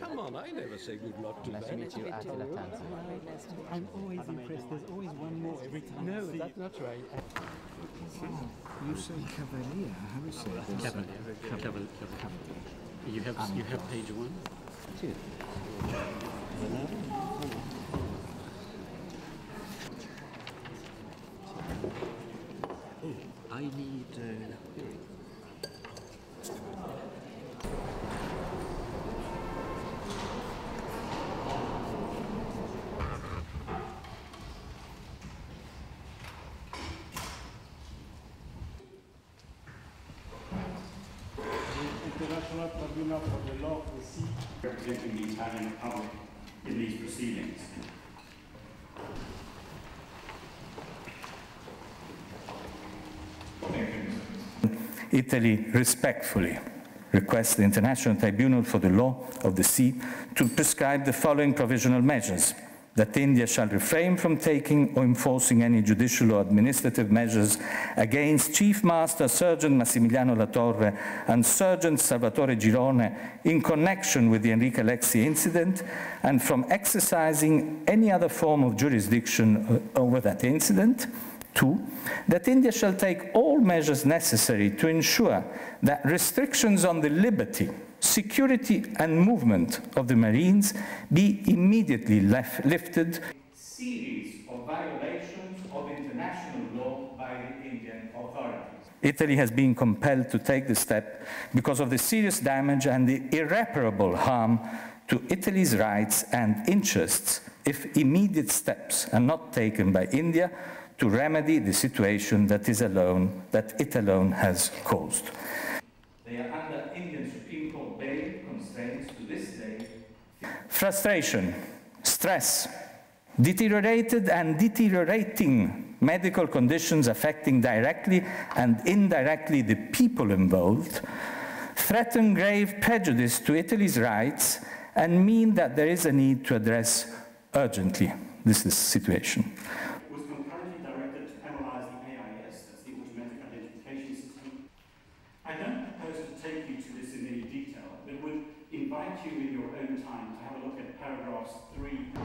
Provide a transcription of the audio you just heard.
Come on, I never say good luck to Nice to meet you, Attila Tanzi. I'm always impressed. There's always one more every time. No, that's not right. You say Cavalier. How do you say this? Cavalier. Cavalier. Cavalier. You have you have page one. Two. Oh, I need. International Tribunal for the Law of the Sea. representing the Italian Republic in these proceedings. Italy respectfully requests the International Tribunal for the Law of the Sea to prescribe the following provisional measures that India shall refrain from taking or enforcing any judicial or administrative measures against Chief Master Surgeon Massimiliano Latorre and Surgeon Salvatore Girone in connection with the Enrica Lexie incident and from exercising any other form of jurisdiction over that incident. Two, that India shall take all measures necessary to ensure that restrictions on the liberty, security, and movement of the Marines be immediately left, lifted. Series of violations of international law by the Indian authorities. Italy has been compelled to take this step because of the serious damage and the irreparable harm to Italy's rights and interests if immediate steps are not taken by India to remedy the situation that is alone that it alone has caused. They are under Indian Supreme Court bail constraints to this day. Frustration, stress, deteriorated and deteriorating medical conditions affecting directly and indirectly the people involved, threaten grave prejudice to Italy's rights and mean that there is a need to address urgently this situation. was concurrently directed to analyse the AIS, that's the Automatic Identification System. I don't propose to take you to this in any detail, but would invite you in your own time to have a look at paragraphs 3